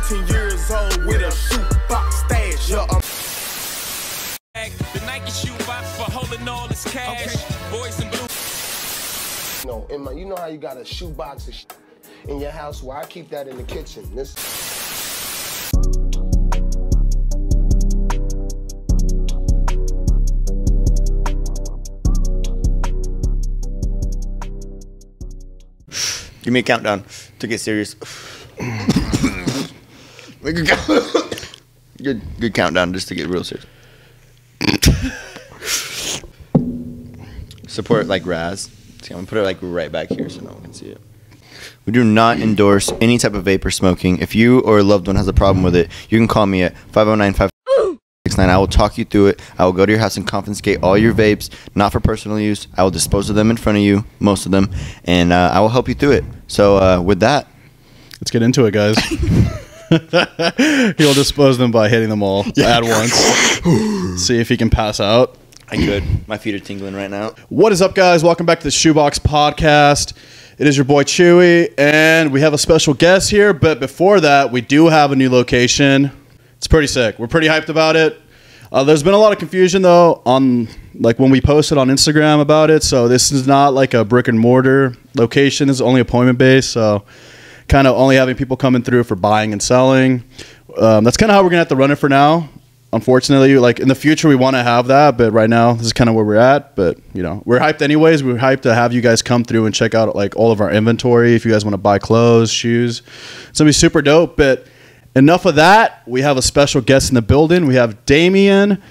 13 years old with a shoebox stash. Yeah, I'm The Nike shoe box for holding all this cash. Boys in blue. you know, in my, you know how you got a shoebox of sh- in your house? Well, I keep that in the kitchen. This. Give me a countdown to get serious. Count- good, good countdown just to get real serious. Support like Raz. See, I'm gonna put it like right back here so no one can see it. We do not endorse any type of vapor smoking. If you or a loved one has a problem with it, you can call me at 509 569. I will talk you through it. I will go to your house and confiscate all your vapes, not for personal use. I will dispose of them in front of you, most of them, and uh, I will help you through it. So, uh, with that, Let's get into it, guys. He'll dispose them by hitting them all at once. See if he can pass out. I could. My feet are tingling right now. What is up, guys? Welcome back to the Shoebox Podcast. It is your boy Chewy, and we have a special guest here. But before that, we do have a new location. It's pretty sick. We're pretty hyped about it. Uh, there's been a lot of confusion though on like when we posted on Instagram about it. So this is not like a brick and mortar location. This is only appointment based. So kind of only having people coming through for buying and selling. Um, that's kind of how we're gonna have to run it for now. Unfortunately, like in the future, we want to have that, but right now, this is kind of where we're at. But you know, we're hyped anyways. We're hyped to have you guys come through and check out like all of our inventory. If you guys want to buy clothes, shoes, it's gonna be super dope. But enough of that. We have a special guest in the building. We have Damien,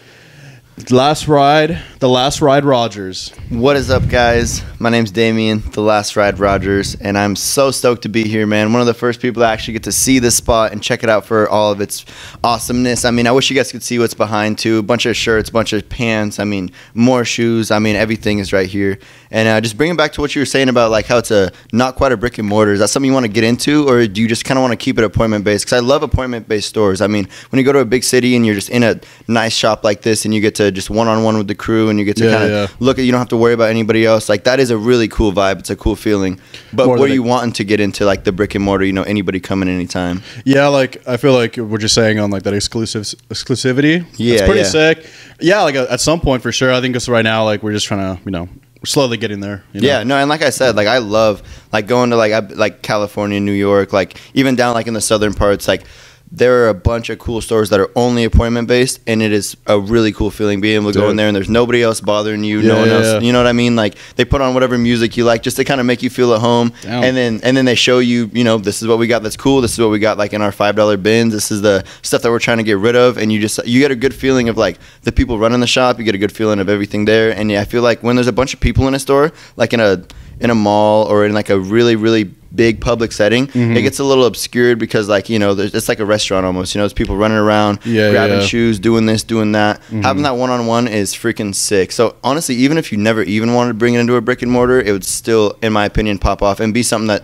Last Ride, the Last Ride Rogers. What is up, guys? My name's Damien, the Last Ride Rogers, and I'm so stoked to be here, man. One of the first people to actually get to see this spot and check it out for all of its awesomeness. I mean, I wish you guys could see what's behind too. A bunch of shirts, a bunch of pants. I mean, more shoes. I mean, everything is right here. And uh, just bringing back to what you were saying about like how it's a not quite a brick and mortar. Is that something you want to get into, or do you just kind of want to keep it appointment based? Because I love appointment based stores. I mean, when you go to a big city and you're just in a nice shop like this, and you get to just one on one with the crew, and you get to Yeah, kind of yeah. look at you don't have to worry about anybody else like that is a really cool vibe it's a cool feeling but More what are you wanting to get into like the brick and mortar you know anybody coming anytime Yeah, like I feel like we're just saying on like that exclusive exclusivity. Yeah, it's pretty yeah. sick. Yeah, like uh, at some point for sure. I think it's right now. Like we're just trying to, you know, we're slowly getting there. You know? yeah no and like i said like i love like going to like I, like california new york like even down like in the southern parts like there are a bunch of cool stores that are only appointment based and it is a really cool feeling being able to go in there and there's nobody else bothering you no Yeah, one yeah, else yeah. you know what i mean like they put on whatever music you like just to kind of make you feel at home Damn. and then and then they show you you know this is what we got that's cool this is what we got like in our five dollar bins this is the stuff that we're trying to get rid of and you just you get a good feeling of like the people running the shop you get a good feeling of everything there and yeah i feel like when there's a bunch of people in a store like in a in a mall or in like a really really big public setting Mm-hmm. it gets a little obscured because like you know there's, it's like a restaurant almost you know there's people running around Yeah, grabbing yeah. Mm-hmm. shoes doing this doing that having that one-on-one is freaking sick so honestly even if you never even wanted to bring it into a brick and mortar it would still in my opinion pop off and be something that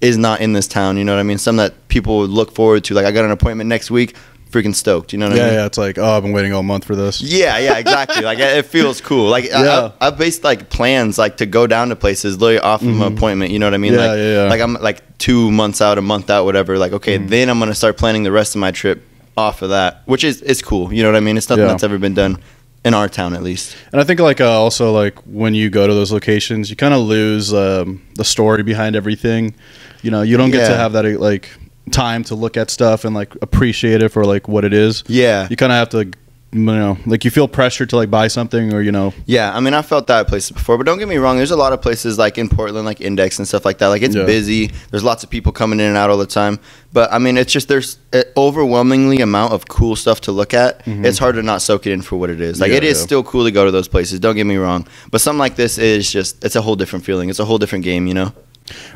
is not in this town you know what i mean something that people would look forward to like i got an appointment next week freaking stoked you know what i yeah, mean yeah. It's like, oh, I've been waiting all month for this. yeah, yeah, exactly. like it feels cool. Like Yeah. I, I've based like plans like to go down to places literally off of an appointment. You know what I mean? Mm-hmm. Yeah, like, yeah, yeah. like I'm like two months out, a month out, whatever. Like okay, Mm-hmm. then I'm gonna start planning the rest of my trip off of that, which is is cool. You know what I mean? It's nothing Yeah. that's ever been done in our town at least. And I think like uh, also like when you go to those locations, you kind of lose um, the story behind everything. You know, you don't get to have that like time to look at stuff and like appreciate it for like what it is. Yeah. You kind of have to, you know, like you feel pressure to like buy something or you know, Yeah, I mean, I felt that at places before, but don't get me wrong. There's a lot of places like in Portland, like Index and stuff like that. Like it's Yeah. busy. There's lots of people coming in and out all the time. But I mean, it's just there's an overwhelmingly amount of cool stuff to look at. Mm-hmm. It's hard to not soak it in for what it is. Like. Yeah, it is yeah. still cool to go to those places. Don't get me wrong. But something like this is just it's a whole different feeling. It's a whole different game. You know.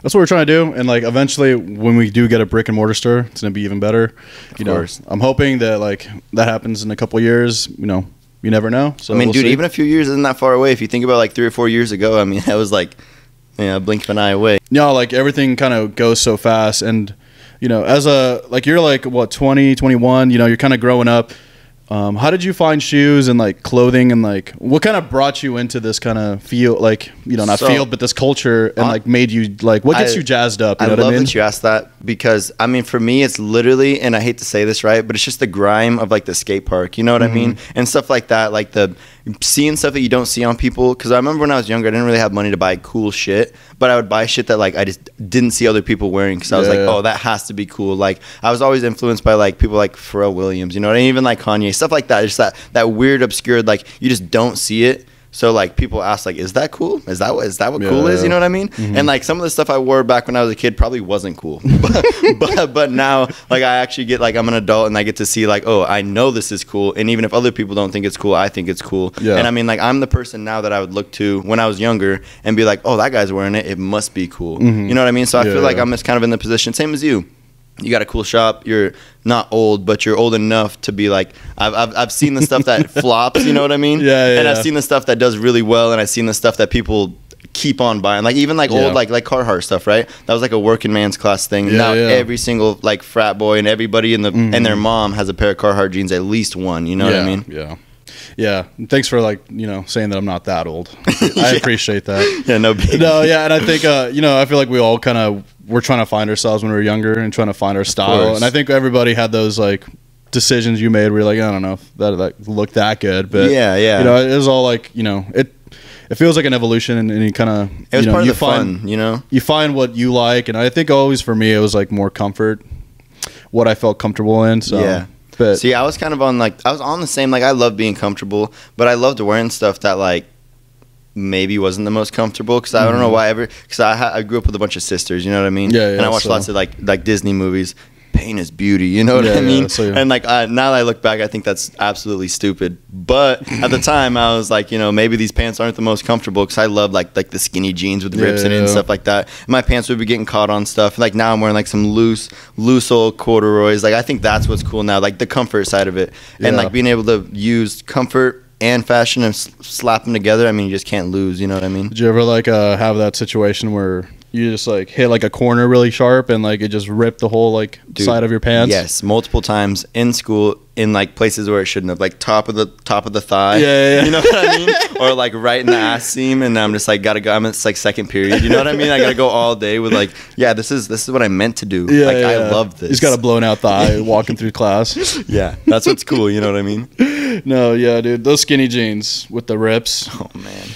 That's what we're trying to do. And like eventually, when we do get a brick and mortar store, it's gonna be even better. You know, course. I'm hoping that like that happens in a couple years. You know, you never know. So I mean, we'll dude, see. even a few years isn't that far away. If you think about like three or four years ago, I mean, that was like, yeah, a blink of an eye away. no, like everything kind of goes so fast and you know, as a like you're like what 20, 21, you know, you're kind of growing up. Um, how did you find shoes and like clothing and like what kind of brought you into this kind of field, like you know, not So- field, but this culture and Uh, like made you like what gets I- you jazzed up? You I know love I mean? that you asked that because I mean, for me, it's literally, and I hate to say this, right, but it's just the grime of like the skate park. You know what I mean? Mm-hmm. And stuff like that, like the seeing stuff that you don't see on people. Because I remember when I was younger, I didn't really have money to buy cool shit, but I would buy shit that like I just didn't see other people wearing. Because I was Yeah, like, yeah. oh, that has to be cool. Like I was always influenced by like people like Pharrell Williams, you know, and even like Kanye, stuff like that. Just that that weird, obscured, like you just don't see it. So like people ask like, is that cool? Is that what is that what Yeah, cool is? You know what I mean? Mm-hmm. And like some of the stuff I wore back when I was a kid probably wasn't cool, but, but but now like I actually get like I'm an adult and I get to see like oh I know this is cool, and even if other people don't think it's cool, I think it's cool. Yeah. And I mean like I'm the person now that I would look to when I was younger and be like oh that guy's wearing it, it must be cool. Mm-hmm. You know what I mean? So I Yeah, feel like. I'm just kind of in the position same as you. You got a cool shop. You're not old, but you're old enough to be like I've I've, I've seen the stuff that flops. You know what I mean? Yeah, yeah, And I've yeah. seen the stuff that does really well, and I've seen the stuff that people keep on buying. Like even like Yeah. old like like Carhartt stuff, right? That was like a working man's class thing. Yeah, now yeah. every single like frat boy and everybody in the and their mom has a pair of Carhartt jeans, at least one. You know what I mean? Yeah. Yeah. Thanks for like, you know, saying that I'm not that old. I appreciate that. Yeah, no big. no, yeah, and I think uh, you know, I feel like we all kind of we're trying to find ourselves when we were younger and trying to find our style. And I think everybody had those like decisions you made where you're like, I don't know if that that looked that good, but Yeah, yeah. you know, it was all like you know, it it feels like an evolution, and, and you kind of It was you know, part of you the find fun, you know. you find what you like, and I think always for me it was like more comfort, what I felt comfortable in. So Yeah. but See, I was kind of on like I was on the same like I love being comfortable, but I loved wearing stuff that like maybe wasn't the most comfortable because I don't know why ever because I ha- I grew up with a bunch of sisters, you know what I mean? Mm-hmm. Yeah, yeah, And I watched so- lots of like like Disney movies. Pain is beauty, you know what Yeah, I yeah, mean? so- And like uh, now that I look back, I think that's absolutely stupid. But at the time, I was like, you know, maybe these pants aren't the most comfortable because I love like like the skinny jeans with rips in it and Yeah. stuff like that. My pants would be getting caught on stuff. Like now, I'm wearing like some loose loose old corduroys. Like I think that's what's cool now, like the comfort side of it, and like being able to use comfort and fashion and slap them together. I mean, you just can't lose. You know what I mean? Did you ever like uh, have that situation where you just like hit like a corner really sharp and like it just ripped the whole like Dude, side of your pants? Yes, multiple times in school, in like places where it shouldn't have, like top of the top of the thigh. Yeah, yeah, yeah. You know what I mean? or like right in the ass seam, and I'm just like gotta go. I'm it's like second period. You know what I mean? I gotta go all day with like, yeah, this is this is what I meant to do. Yeah, like yeah, I love this. He's got a blown out thigh walking through class. yeah, that's what's cool. You know what I mean? No, yeah, dude, those skinny jeans with the rips. Oh man.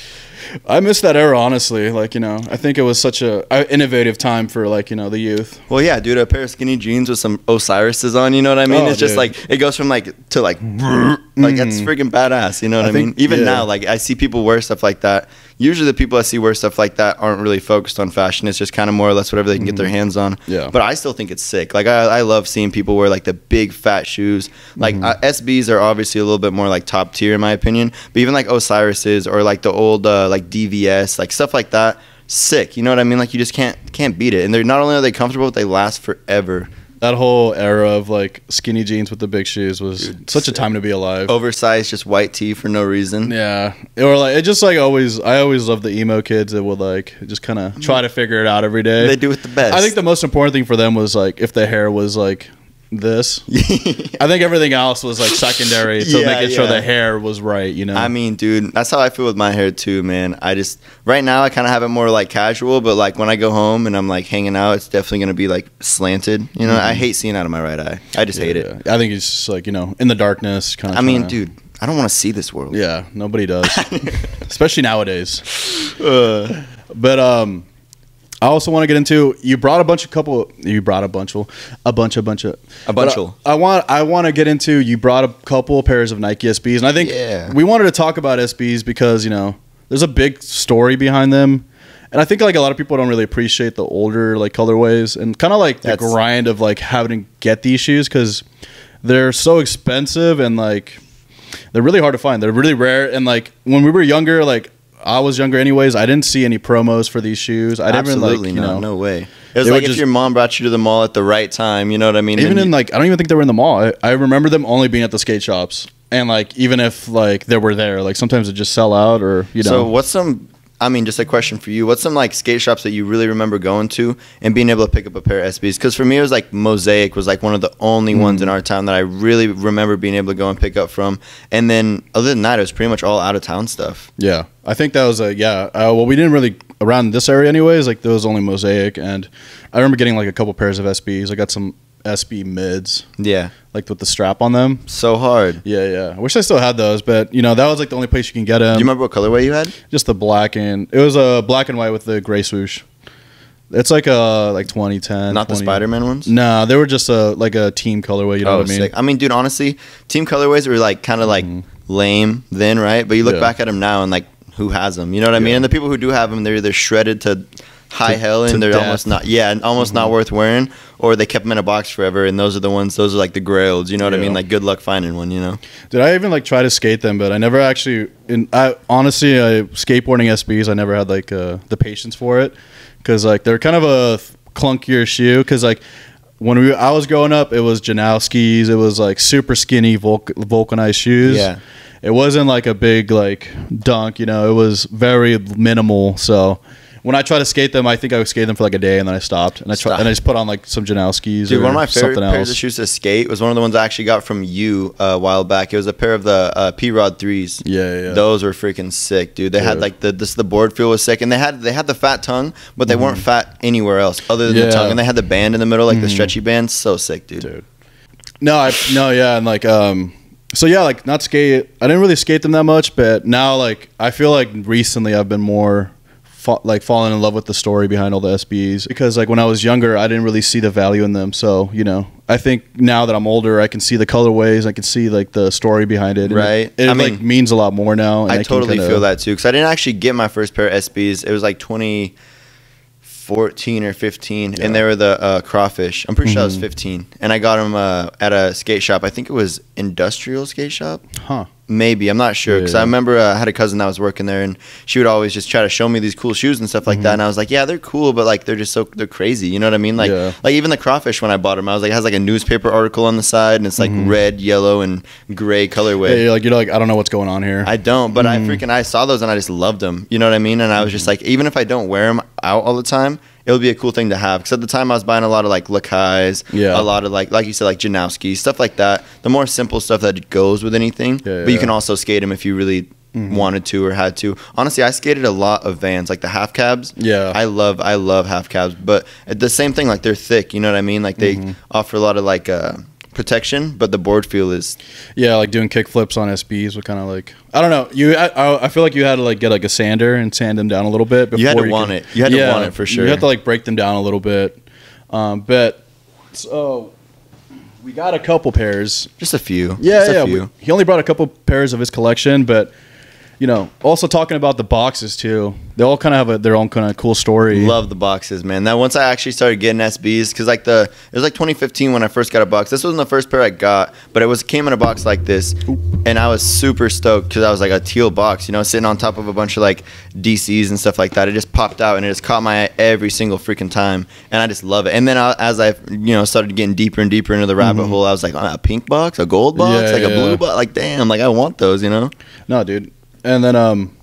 I miss that era, honestly. Like, you know, I think it was such a innovative time for like, you know, the youth. Well, yeah, dude, a pair of skinny jeans with some Osiris's on. You know what I mean? Oh, it's just like it goes from like to like like that's mm. freaking badass. You know what I I, mean? Even yeah. now, like I see people wear stuff like that. Usually, the people I see wear stuff like that aren't really focused on fashion. It's just kind of more or less whatever they can get their hands on. Yeah. But I still think it's sick. Like I, I love seeing people wear like the big fat shoes. Like uh, SBs are obviously a little bit more like top tier in my opinion. But even like Osiris's or like the old uh, like DVS, like stuff like that. Sick, you know what I mean? Like you just can't can't beat it, and they're not only are they comfortable, but they last forever. That whole era of like skinny jeans with the big shoes was such a time to be alive. oversized just white tee for no reason. Yeah, or like it just like always. I always love the emo kids that would like just kind of try to figure it out every day. They do it the best. I think the most important thing for them was like if the hair was like this. I think everything else was like secondary to Yeah, making sure the hair was right. You know. I mean, dude, that's how I feel with my hair too, man. I just right now I kind of have it more like casual, but like when I go home and I'm like hanging out, it's definitely gonna be like slanted. You know, I hate seeing out of my right eye. I just hate it. Mm-hmm. Yeah. I think it's just like you know in the darkness kind of. I mean, dude, I don't want to see this world. Yeah, nobody does, especially nowadays. Uh, But um, I also want to get into. You brought a bunch of couple. You brought a bunch of a bunch of bunch of A but bunchel. I, I want. I want to get into. You brought a couple pairs of Nike SBs, and I think Yeah. we wanted to talk about SBs because you know there's a big story behind them. And I think like a lot of people don't really appreciate the older like colorways and kind of like the grind of like having to get these shoes because they're so expensive and like they're really hard to find. They're really rare. And like when we were younger, like I was younger anyways, I didn't see any promos for these shoes. I didn't even absolutely like you not. know No way. It was like if just- your mom brought you to the mall at the right time. You know what I mean? even And in like I don't even think they were in the mall. I, I remember them only being at the skate shops. And like even if like they were there, like sometimes it just sell out or you know So what's some? I mean, just a question for you. What's some like skate shops that you really remember going to and being able to pick up a pair of SBs? Because for me, it was like Mosaic was like one of the only ones in our town that I really remember being able to go and pick up from. And then other than that, it was pretty much all out of town stuff. Yeah, I think that was a yeah. Uh, well, we didn't really around this area anyways. Like there was only Mosaic, and I remember getting like a couple pairs of SBs. I got some SB mids, Yeah, like with the strap on them. so hard. Yeah, yeah. I wish I still had those, but you know that was like the only place you can get them. Do you remember what colorway you had? Just the black and it was a black and white with the gray swoosh. It's like a like 2010. Not the Spider Man ones. Nah, they were just a like a team colorway. You know oh, what I mean? sick. I mean, dude, honestly, team colorways were like kind of like mm-hmm. lame then, right? But you look Yeah. back at them now and like who has them? You know what I mean? And the people who do have them, they're either shredded to high To- hell and they're death. Mm-hmm. almost not, yeah, and almost not worth wearing, or they kept them in a box forever. And those are the ones, those are like the grails. You know what I mean? Like good luck finding one. You know? Did I even like try to skate them? But I never actually. In I honestly, I, skateboarding SBs, I never had like uh, the patience for it because like they're kind of a clunkier shoe. Because like when we I was growing up, it was Janoski's. It was like super skinny Vulc- vulcanized shoes. Yeah. It wasn't like a big like dunk. You know, it was very minimal. So. When I tried to skate them, I think I would skate them for like a day, and then I stopped, and I tried, and I just put on like some Janoski's. Dude, or one of my favorite pairs else. of shoes to skate was one of the ones I actually got from you uh, a while back. It was a pair of the uh, P Rod threes. Yeah, yeah. Those were freaking sick, dude. They had like the this the board feel was sick, and they had they had the fat tongue, but they weren't fat anywhere else other than the Mm-hmm. Yeah. Mm-hmm. tongue, and they had the band in the middle, like the stretchy band. So sick, dude. dude. No, I no, yeah, and like um, so yeah, like not skate. I didn't really skate them that much, but now like I feel like recently I've been more. Fa- like falling in love with the story behind all the SBs because like when I was younger I didn't really see the value in them so you know I think now that I'm older I can see the colorways I can see like the story behind it and Right. it, it I like mean, means a lot more now and I can totally kinda- feel that too because I didn't actually get my first pair of SBs. It was like 2014 or 15, Yeah. Mm-hmm. and they were the uh, crawfish. I'm pretty sure I was 15, and I got them uh, at a skate shop. I think it was Industrial Skate Shop. huh Maybe I'm not sure because I remember uh, I had a cousin that was working there, and she would always just try to show me these cool shoes and stuff like Mm-hmm. that. And I was like, yeah, they're cool, but like they're just so they're crazy. You know what I mean? Like Yeah. like even the crawfish when I bought them, I was like, it has like a newspaper article on the side, and it's like red, yellow, and gray colorway. Mm-hmm. yeah, you're like you're like I don't know what's going on here I don't, but Mm-hmm. I freaking I saw those and I just loved them. You know what I mean? And I was just like, even if I don't wear them out all the time, it would be a cool thing to have. Because at the time I was buying a lot of like Lakai's, Yeah. a lot of like like you said like Janoski stuff like that. The more simple stuff that goes with anything, Yeah, but you yeah. can also skate them if you really wanted to or had to. Honestly, I skated a lot of Vans, like the half cabs. Yeah. I love I love half cabs, but the same thing like they're thick. You know what I mean? Like they Mm-hmm. offer a lot of like. uh protection but the board feel is Yeah, like doing kick flips on SBs would kind of like I don't know. You, I- I, feel like you had to like get like a sander and sand them down a little bit. Before you had to before want can- it. You had to want it for sure. You have to like break them down a little bit. Um, but so we got a couple pairs. just a few Yeah, just a yeah. few. we- he only brought a couple pairs of his collection, but you know, also talking about the boxes too. They all kind of have a, their own kind of cool story. Love the boxes, man. That once I actually started getting SBs, because like the it was like 2015 when I first got a box. This wasn't the first pair I got, but it was came in a box like this, and I was super stoked because I was like a teal box, you know, sitting on top of a bunch of like DCs and stuff like that. It just popped out and it just caught my eye every single freaking time, and I just love it. And then I, as I you know started getting deeper and deeper into the rabbit mm-hmm. hole, I was like, oh, a pink box, a gold box. Yeah, like a blue box, like damn, like I want those, you know. No, dude. And then um,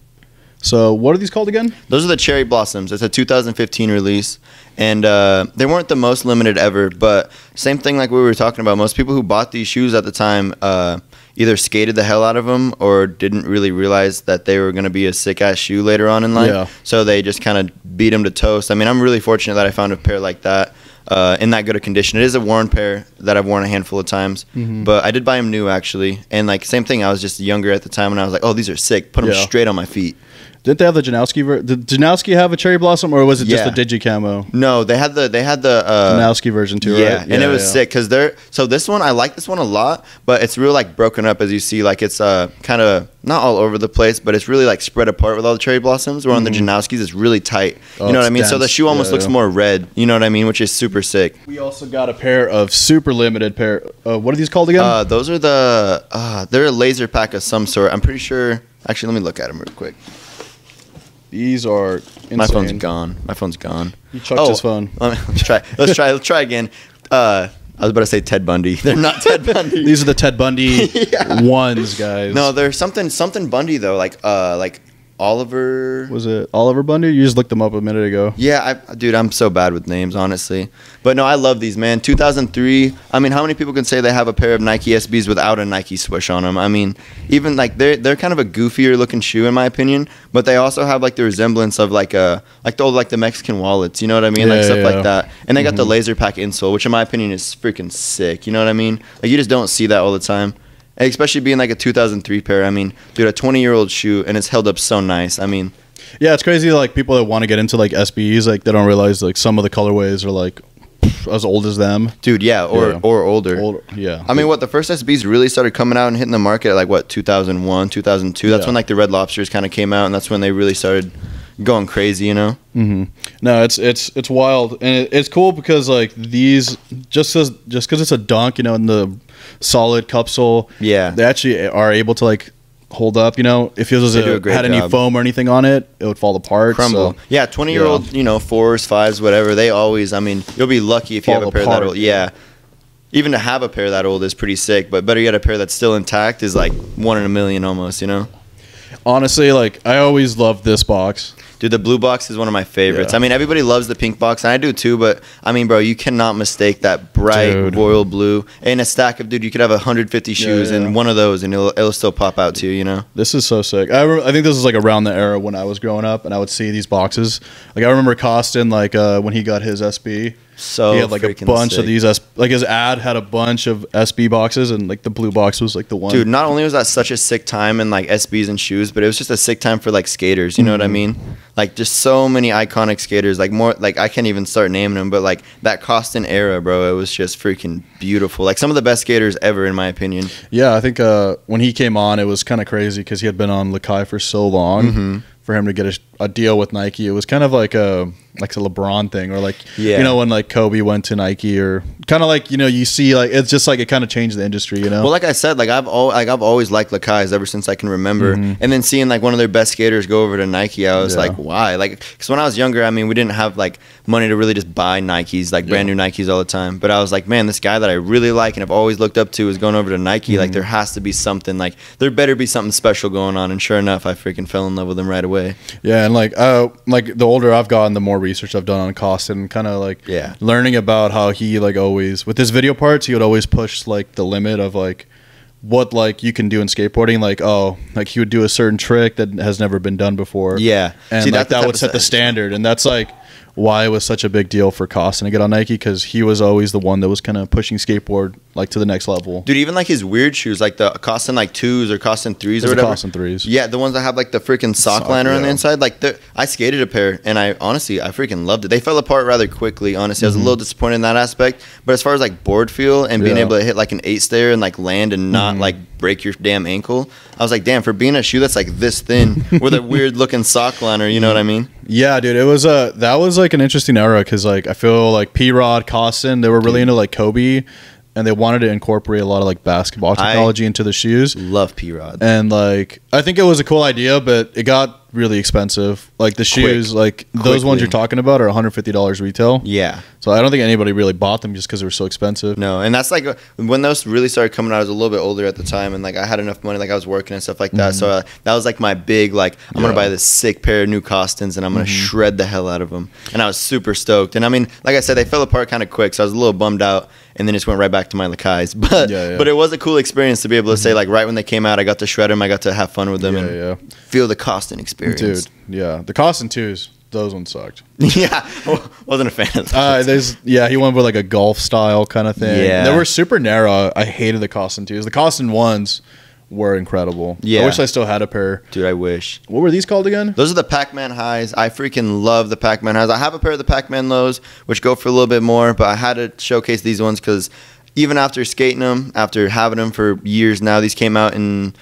so what are these called again? Those are the Cherry Blossoms. It's a 2015 release, and uh, they weren't the most limited ever. But same thing like we were talking about. Most people who bought these shoes at the time uh, either skated the hell out of them or didn't really realize that they were going to be a sick ass shoe later on in life. Yeah. So they just kind of beat them to toast. I mean, I'm really fortunate that I found a pair like that. Uh, in that good a condition. It is a worn pair that I've worn a handful of times, Mm-hmm. but I did buy them new actually. And like same thing, I was just younger at the time, and I was like, "Oh, these are sick." Put them Yeah. straight on my feet. Didn't they have the Janoski? Ver- did Janoski have a cherry blossom, or was it Yeah. just the Digi Camo? No, they had the they had the uh, Janoski version too, yeah, right? and it was sick because they're so this one I like this one a lot, but it's real like broken up as you see, like it's uh kind of not all over the place, but it's really like spread apart with all the cherry blossoms. Where on the Janoskis, it's really tight. Mm-hmm. Oh, you know what I it's mean? So the dense. shoe almost Yeah, looks yeah. more red. You know what I mean? Which is super sick. We also got a pair of super limited pair. Uh, what are these called again? Uh, those are the uh, they're a laser pack of some sort. I'm pretty sure. Actually, let me look at them real quick. These are insane. My phone's gone. My phone's gone. He chucked his phone. Let me, let's try. Let's try. Let's try again. Uh, I was about to say Ted Bundy. They're not Ted Bundy. These are the Ted Bundy Yeah. ones, guys. No, there's something something Bundy though, like uh like Oliver. Was it Oliver Bundy? You just looked them up a minute ago. Yeah, I, dude, I'm so bad with names, honestly. But no, I love these, man. 2003. I mean, how many people can say they have a pair of Nike SBs without a Nike swoosh on them? I mean, even like they're they're kind of a goofier looking shoe in my opinion, but they also have like the resemblance of like a like the old like the Mexican wallets. You know what I mean? like Yeah, stuff yeah. like that. And they got the mm-hmm. laser pack insole, which in my opinion is freaking sick. You know what I mean? Like you just don't see that all the time. And especially being like a 2003 pair. I mean, dude, a 20 year old shoe and it's held up so nice. I mean, Yeah, it's crazy. Like people that want to get into like SBs, like they don't realize like some of the colorways are like as old as them. dude, yeah, or Yeah. or older. Old, yeah. I mean, what the first SBs really started coming out and hitting the market at like what 2001, 2002. That's Yeah. when like the Red Lobsters kind of came out, and that's when they really started going crazy. You know? Mm-hmm. No, it's it's it's wild, and it, it's cool because like these just as just because it's a dunk, you know, in the solid cup sole, Yeah. they actually are able to like hold up. You know, if it was a a, had any job. foam or anything on it, it would fall apart. Crumble. so- yeah, 20 year old, you know, fours, fives, whatever. They always. I mean, you'll be lucky if you have a pair apart. that old. Yeah. Even to have a pair that old is pretty sick, but better yet, a pair that's still intact is like one in a million almost. You know? Honestly, like I always loved this box. Dude, the blue box is one of my favorites. Yeah. I mean, everybody loves the pink box, and I do too. But I mean, bro, you cannot mistake that bright Dude. royal blue in a stack of dude. You could have 150 shoes yeah. and one of those, and it'll it'll still pop out to you. You know? This is so sick. I, re- I think this is like around the era when I was growing up, and I would see these boxes. Like I remember Koston, like uh, when he got his SB, So he had like a bunch sick. of these. S- like his ad had a bunch of SB boxes, and like the blue box was like the one. Dude, not only was that such a sick time in like SBs and shoes, but it was just a sick time for like skaters. You know what I mean? Like just so many iconic skaters. Like more like I can't even start naming them, but like that Koston era, bro, it was just freaking beautiful. Like some of the best skaters ever, in my opinion. Yeah, I think uh, when he came on, it was kind of crazy because he had been on Lakai for so long. Mm-hmm. For him to get a, a deal with Nike, it was kind of like a like a LeBron thing, or like Yeah. you know when like Kobe went to Nike, or kind of like you know you see like it's just like it kind of changed the industry, you know. Well, like I said, like I've al- like I've always liked Lakai's ever since I can remember, Mm-hmm. and then seeing like one of their best skaters go over to Nike, I was Yeah. like, why? Like, because when I was younger, I mean, we didn't have like money to really just buy Nikes, like brand Yeah. new Nikes all the time. But I was like, man, this guy that I really like and I've always looked up to is going over to Nike. Mm-hmm. Like, there has to be something. Like, there better be something special going on. And sure enough, I freaking fell in love with him right away. Yeah, and like uh like the older I've gotten, the more research I've done on Koston, kind of like Yeah. learning about how he like always with his video parts, he would always push like the limit of like what like you can do in skateboarding. Like oh, like he would do a certain trick that has never been done before. Yeah. and See, like that would set the standard, and that's like why it was such a big deal for Koston to get on Nike because he was always the one that was kind of pushing skateboard like to the next level. Dude, even like his weird shoes, like the Koston like twos or Koston threes or whatever. Koston threes. Yeah, the ones that have like the freaking sock, Sock, liner on the inside. Like I skated a pair, and I honestly, I freaking loved it. They fell apart rather quickly. Honestly, I was a little disappointed in that aspect. But as far as like board feel and being Mm-hmm. Yeah. able to hit like an eight stair and like land and not like break your damn ankle, I was like, damn, for being a shoe that's like this thin with a weird looking sock liner, you know what I mean? Yeah, dude, it was a that was like an interesting era because like I feel like P Rod, Koston, they were really into like Kobe, and they wanted to incorporate a lot of like basketball I- technology into the shoes. Love P Rod. And like I think it was a cool idea, but it got really expensive. Like the shoes, like those ones you're talking about are 150 dollars retail. Yeah. So I don't think anybody really bought them just because they were so expensive. No, and that's like when those really started coming out. I was a little bit older at the time, and like I had enough money, like I was working and stuff like that. So uh, that was like my big like I'm gonna Mm-hmm. Yeah. Mm-hmm. buy this sick pair of new Kostons, and I'm gonna shred the hell out of them. And I was super stoked. And I mean, like I said, they fell apart kind of quick, so I was a little bummed out, and then just went right back to my Lakai's. But Yeah, yeah. but it was a cool experience to be able to say like right when they came out, I got to shred them, I got to have fun with them, Yeah, and feel the Koston experience. Dude, yeah. The Koston twos, those ones sucked. yeah, wasn't a fan of that. Uh, there's yeah, he went with like a golf style kind of thing. Yeah. they were super narrow. I hated the Koston twos. The Koston ones were incredible. Yeah. I wish I still had a pair. Dude, I wish. What were these called again? Those are the Pac-Man highs. I freaking love the Pac-Man highs. I have a pair of the Pac-Man lows, which go for a little bit more, but I had to showcase these ones because even after skating them, after having them for years now, these came out in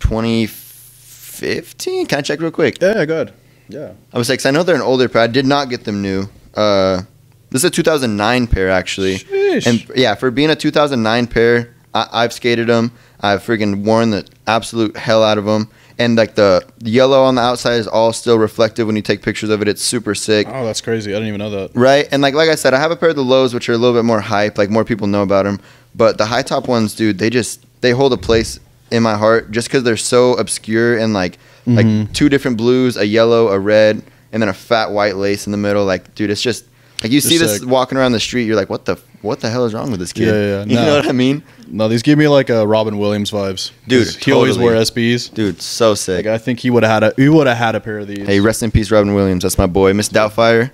2015. Can I check real quick? Yeah, good. Yeah. I was like, I know they're an older pair. I did not get them new. Uh, this is a 2009 pair actually, Sheesh. and yeah, for being a 2009 pair, I, I've skated them. I've freaking worn the absolute hell out of them, and like the yellow on the outside is all still reflective when you take pictures of it. It's super sick. Oh, that's crazy. I didn't even know that. Right, and like like I said, I have a pair of the lows, which are a little bit more hype. Like more people know about them, but the high top ones, dude, they just they hold a place in my heart just because they're so obscure and like like mm-hmm. two different blues, a yellow, a red, and then a fat white lace in the middle. Like, dude, it's just like you Just see this sick. walking around the street, you're like, what the what the hell is wrong with this kid? Yeah, yeah. You know what I mean, No, these give me like a Robin Williams vibes, dude. He always totally. wore SBs. dude? So sick. Like I think he would have had a he would have had a pair of these. Hey, rest in peace, Robin Williams. That's my boy, Miss Doubtfire.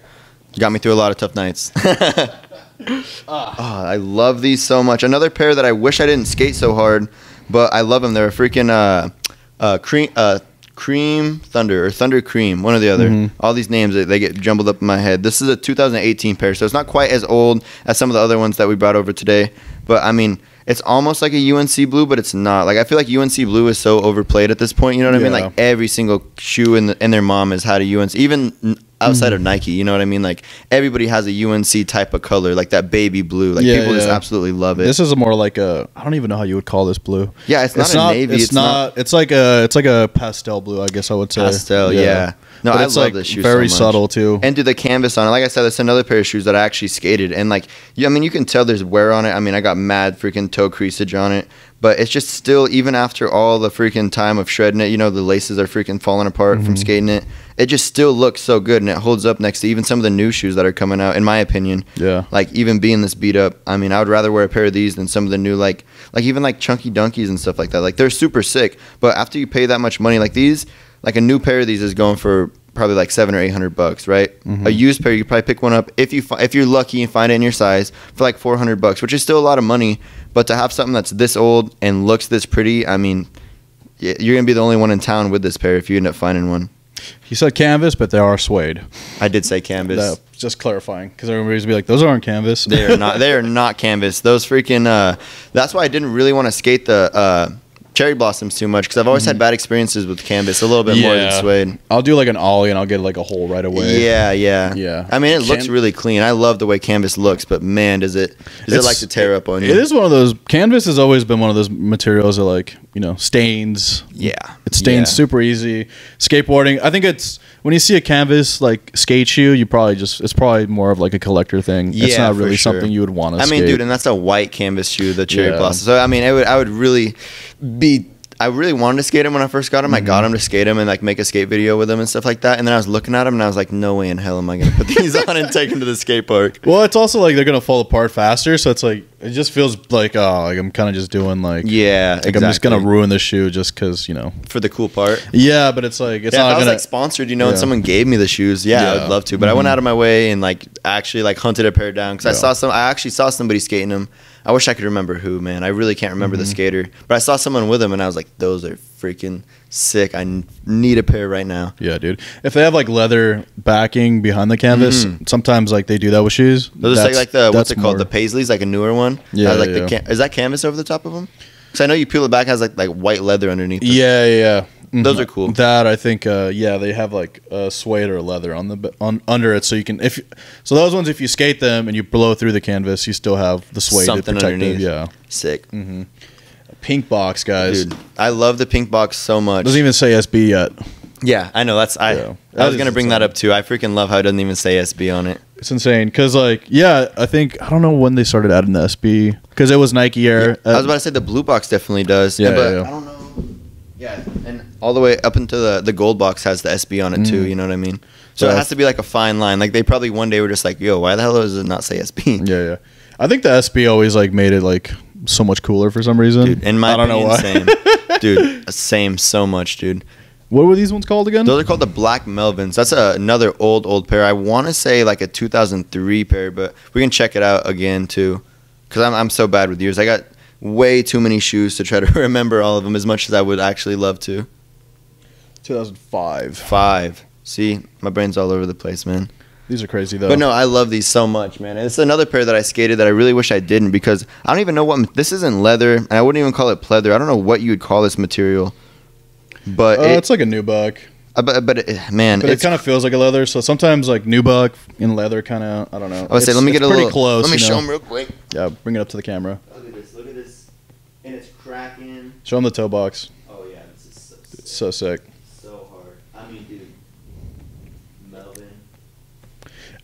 Got me through a lot of tough nights. oh, I love these so much. Another pair that I wish I didn't skate so hard, but I love them. They're a freaking uh, uh, cream, uh, cream thunder or thunder cream, one or the other. Mm-hmm. All these names they, they get jumbled up in my head. This is a 2018 pair, so it's not quite as old as some of the other ones that we brought over today. But I mean, it's almost like a UNC blue, but it's not. Like I feel like UNC blue is so overplayed at this point. You know what I mean? Like every single shoe in, the, in their mom has had a UNC, even outside Mm. of Nike. You know what I mean? Like everybody has a UNC type of color, like that baby blue. Like Yeah, people just absolutely love it. This is a more like a I don't even know how you would call this blue. yeah, it's not a navy. It's, It's, not, It's like a. It's like a pastel blue. I guess I would say pastel. Yeah. No, but I it's love like this shoe. very so much. subtle too. And do the canvas on it. Like I said, that's another pair of shoes that I actually skated. And like, yeah, I mean, you can tell there's wear on it. I mean, I got mad freaking toe creasage on it. But it's just still, even after all the freaking time of shredding it, you know, the laces are freaking falling apart Mm-hmm. from skating it. It just still looks so good and it holds up next to even some of the new shoes that are coming out, in my opinion. yeah. Like even being this beat up, I mean, I would rather wear a pair of these than some of the new like like even like Chunky Dunkys and stuff like that. Like they're super sick, but after you pay that much money, like these, like a new pair of these is going for probably like seven or eight hundred bucks, right? A used pair, you could probably pick one up if you fi- if you're lucky and find it in your size for like four hundred bucks, which is still a lot of money. But to have something that's this old and looks this pretty, I mean, you're gonna be the only one in town with this pair if you end up finding one. He said canvas, but they are suede. I did say canvas. That- just clarifying because everybody's gonna be like, those aren't canvas. They are not. They are not canvas. Those freaking. Uh, that's why I didn't really want to skate the uh, cherry blossoms too much because I've always had mm. bad experiences with canvas. A little bit more than suede. I'll do like an ollie and I'll get like a hole right away. Yeah, yeah, Yeah. I mean, it looks really clean. I love the way canvas looks, but man, does it does it like to tear up on you? It is one of those. Canvas has always been one of those materials that like you know stains. Yeah, It stains Yeah. super easy. Skateboarding, I think it's when you see a canvas like skate shoe, you probably just it's probably more of like a collector thing. it's Yeah, not really sure. something you would want to. I mean, dude, and that's a white canvas shoe, the cherry Yeah. blossom. So I mean, I would I would really be. I really wanted to skate him when I first got him. I Mm-hmm. got him to skate him and like make a skate video with him and stuff like that. And then I was looking at him and I was like, no way in hell am I gonna put these on and take him to the skate park. well, it's also like they're gonna fall apart faster, so it's like it just feels like oh, like I'm kind of just doing like Yeah, like I'm just gonna ruin the shoe just because you know. for the cool part. Yeah, but it's like it's yeah, if not I was gonna. like sponsored, you know, and someone gave me the shoes, yeah, Yeah. Mm-hmm. I'd love to. But I went out of my way and like actually like hunted a pair down because I saw some. I actually saw somebody skating them. I wish I could remember who, man. I really can't remember Mm-hmm. the skater, but I saw someone with them and I was like, those are freaking sick. I need a pair right now. yeah, dude. If they have like leather backing behind the canvas, sometimes like they do that with shoes. Those are like, like the what's it called? more- The Paisleys, like a newer one. Yeah, Uh, like yeah. the is that canvas over the top of them? Because I know you peel it back, it has like like white leather underneath. it. Yeah, yeah, yeah. Those Mhm. are cool. That I think, uh, yeah, they have like uh, suede or leather on the on under it, so you can if so those ones if you skate them and you blow through the canvas, you still have the suede Something protective. underneath. Yeah, Sick, pink box guys dude. I love the pink box so much. doesn't even say SB yet. yeah, I know. That's I. Yeah. I That was gonna bring that up too. I freaking love how it doesn't even say SB on it. It's insane because like yeah, I think I don't know when they started adding the SB because it was Nike Air. I was about to say the blue box definitely does. Yeah, but yeah, yeah. I don't know. Yeah, and all the way up into the the gold box has the SB on it too. You know what I mean? So Mm. It has to be like a fine line. Like they probably one day were just like, "Yo, why the hell does it not say SB?" yeah, yeah. I think the SB always like made it like so much cooler for some reason. Dude, in my I don't know opinion, why. same. dude, same so much, dude. what were these ones called again? Those are called the Black Melvins. That's a, another old old pair. I want to say like a 2003 pair, but we can check it out again too. Cause I'm I'm so bad with years. I got way too many shoes to try to remember all of them as much as I would actually love to. 2005. Five. See, my brain's all over the place, man. These are crazy though. But no, I love these so much, man. And it's another pair that I skated that I really wish I didn't because I don't even know what this isn't leather, and I wouldn't even call it pleather. I don't know what you would call this material. But Uh, it, it's like a nubuck, uh, but, but it, man, but it kind of feels like a leather. So sometimes like nubuck and leather kind of I don't know. I would say, let me get a little. close. let me you show know? them real quick. Yeah, bring it up to the camera. Look at this. Look at this. And it's cracking. Show them the toe box. Oh yeah, this is so, It's so sick. so hard. I mean, dude, Melvin.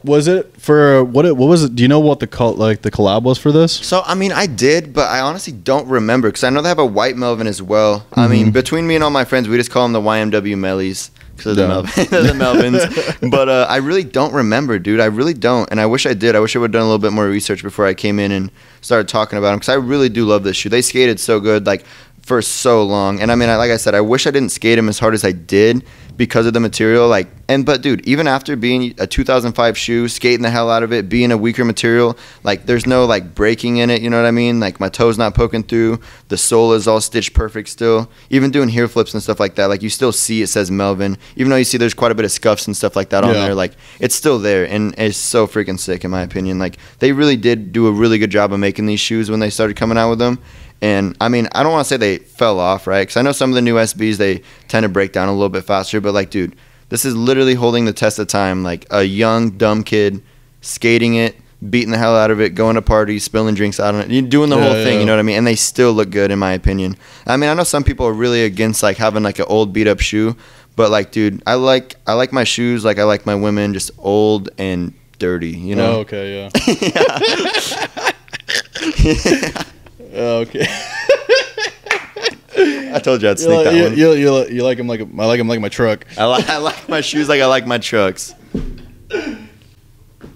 Was it for what? It, what was it? Do you know what the col- like the collab was for this? So I mean, I did, but I honestly don't remember because I know they have a white Melvin as well. I Mm-hmm. mean, between me and all my friends, we just call them the YMW Mellies because they're, the Melvin, the Melvins. but uh, I really don't remember, dude. I really don't, and I wish I did. I wish I would have done a little bit more research before I came in and started talking about them because I really do love this shoe. They skated so good, like for so long, and I mean, I, like I said, I wish I didn't skate them as hard as I did because of the material. Like, and but dude, even after being a 2005 shoe, skating the hell out of it, being a weaker material, like there's no like breaking in it. You know what I mean? Like my toes not poking through. The sole is all stitched perfect still. Even doing heel flips and stuff like that, like you still see it says Melvin, even though you see there's quite a bit of scuffs and stuff like that on Yeah. there. Like it's still there, and it's so freaking sick in my opinion. Like they really did do a really good job of making these shoes when they started coming out with them. And I mean, I don't want to say they fell off, right? Because I know some of the new SBs they tend to break down a little bit faster. But like, dude, this is literally holding the test of time. Like a young dumb kid skating it, beating the hell out of it, going to parties, spilling drinks out on it, you doing the Yeah, whole thing. You know what I mean? And they still look good, in my opinion. I mean, I know some people are really against like having like an old beat up shoe, but like, dude, I like I like my shoes like I like my women, just old and dirty. You know? Oh, okay, yeah. okay. I told you I'd You sneak like, that you, one. you, you, you like him like I like him like my truck. I like I like my shoes like I like my trucks.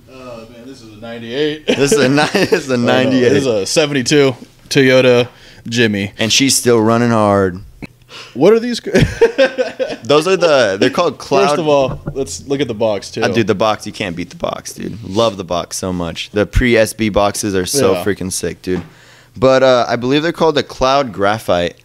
Oh man, this is a '98. This is a ni- this is a ninety This is a '72 Toyota Jimmy. and she's still running hard. What are these? Those are the they're called cloud. First of all, let's look at the box too. Uh, dude, the box you can't beat the box, dude. Love the box so much. The pre SB boxes are so Yeah. freaking sick, dude. But uh, I believe they're called the Cloud Graphite.